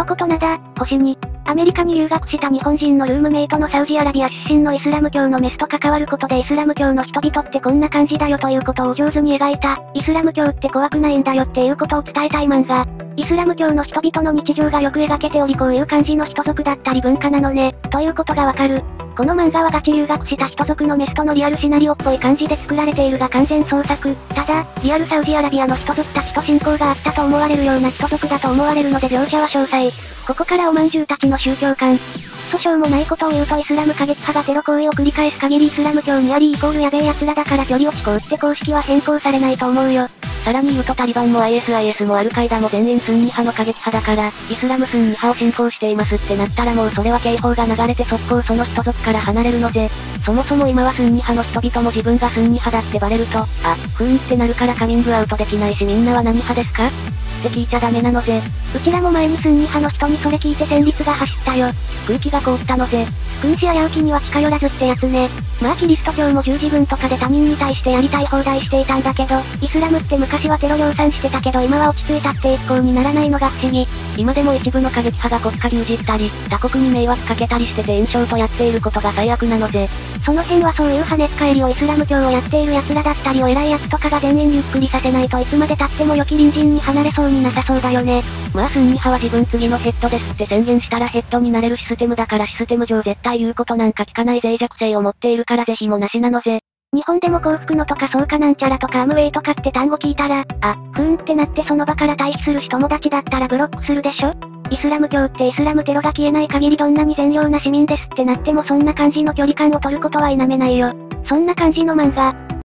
男と灘、星に、アメリカに留学した日本人のルームメイトのサウジアラビア出身のイスラム教のメスと関わることでイスラム教の人々ってこんな感じだよということを上手に描いた、イスラム教って怖くないんだよっていうことを伝えたい漫画。イスラム教の人々の日常がよく描けておりこういう感じの人族だったり文化なのね、ということがわかる。この漫画はガチ留学した人族のメスとのリアルシナリオっぽい感じで作られているが完全創作。ただ、リアルサウジアラビアの人族たちと親交があったと思われるような人族だと思われるので描写は詳細。ここからおまんじゅうたちの宗教観。訴訟もないことを言うとイスラム過激派がテロ行為を繰り返す限りイスラム教にありイコールやべえ奴らだから距離を聞こうって公式は変更されないと思うよ。さらに言うとタリバンも ISIS もアルカイダも全員スンニ派の過激派だから、イスラムスンニ派を信仰していますってなったらもうそれは警報が流れて速攻その人族から離れるのぜ、そもそも今はスンニ派の人々も自分がスンニ派だってバレると、あ、ふーんってなるからカミングアウトできないしみんなは何派ですか？って聞いちゃダメなのぜ。うちらも前にスンニ派の人にそれ聞いて戦慄が走ったよ。空気が凍ったのぜ。君子危うきには近寄らずってやつね。まあキリスト教も十字軍とかで他人に対してやりたい放題していたんだけど、イスラムって昔はテロ量産してたけど今は落ち着いたって一向にならないのが不思議。今でも一部の過激派が国家牛耳ったり、他国に迷惑かけたりしてて炎症とやっていることが最悪なのぜ。その辺はそういう跳ね返りをイスラム教をやっている奴らだったりを偉い奴とかが全員ゆっくりさせないといつまで経っても良き隣人に離れそうになさそうだよね。まあスンニ派は自分次のヘッドですって宣言したらヘッドになれるシステムだからシステム上絶対言うことなんか聞かない脆弱性を持っているから是非もなしなのぜ。日本でも幸福のとかそうかなんちゃらとかアムウェイとかって単語聞いたら、あ、ふーんってなってその場から退避するし友達だったらブロックするでしょイスラム教ってイスラムテロが消えない限りどんなに善良な市民ですってなってもそんな感じの距離感を取ることは否めないよ。そんな感じの漫画、